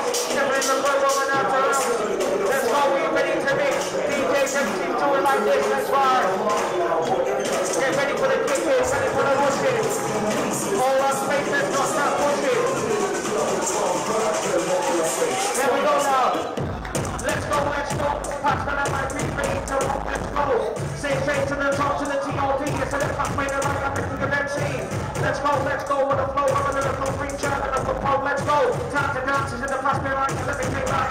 About shipping the good woman after us. Let's go, we ready to mix. DJ MC's do it like this, let's. Get ready for the kick in, ready for the push it. Hold up, space, let's go, stop pushing. There we go now. Let's go, let's go. Pass the line, we ready to rock, let's go. Say straight to the top, to the T.O.D. It's a little pass, way to right up into the MC. Let's go, let's go with the flow. I'm a little and a let's go. Time to dance is in the fast behind, let me take that.